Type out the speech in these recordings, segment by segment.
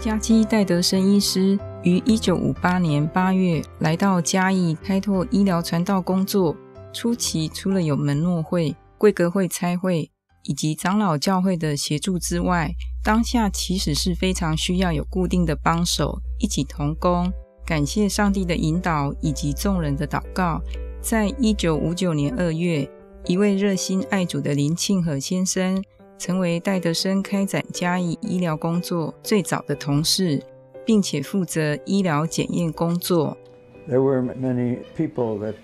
嘉基戴德生医师于一九五八年八月来到嘉义开拓医疗传道工作。初期除了有门诺会、贵格会差会以及长老教会的协助之外，当下其实是非常需要有固定的帮手一起同工。感谢上帝的引导以及众人的祷告，在一九五九年二月，一位热心爱主的林庆和先生，成为戴德生开展嘉义医疗工作最早的同事，并且负责医疗检验工作。There were many people that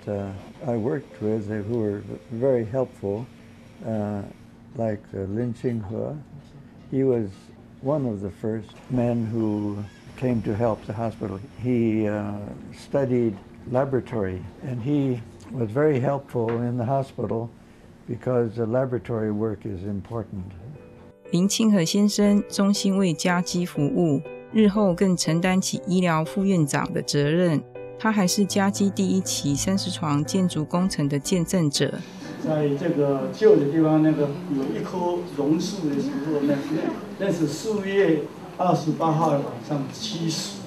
I worked with who were very helpful, like Lin Qinghe. He was one of the first men who came to help the hospital. He studied laboratory, and he was very helpful in the hospital Because the laboratory work is important. 林清和先生衷心为家基服务，日后更承担起医疗副院长的责任。他还是家基第一期三十床建筑工程的见证者。在这个旧的地方，那个有一棵榕树的时候，那那是四月二十八号晚上七时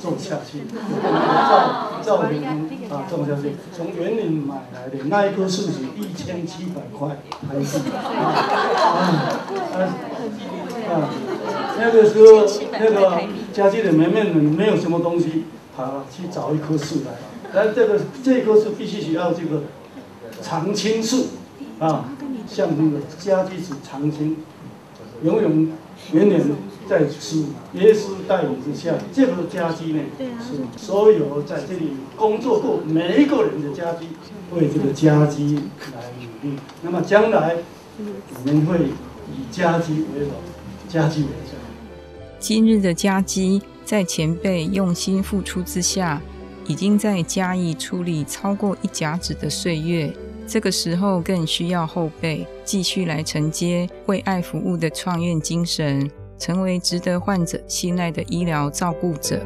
种下去，照照片啊种下去，从园林买来的那一棵树是一千七百块台币啊啊啊！那个时候那个家具的门面没有什么东西。啊，去找一棵树来，但这个这棵树必须需要这个常青树啊，像那个家具是常青，永永远远在主耶稣带领之下，这个家基呢是所有在这里工作过每一个人的家基，为这个家基来努力。那么将来我们会以家基为荣，家基为重。今日的家基。在前辈用心付出之下，已经在嘉义处理超过一甲子的岁月。这个时候更需要后辈继续来承接为爱服务的创业精神，成为值得患者信赖的医疗照顾者。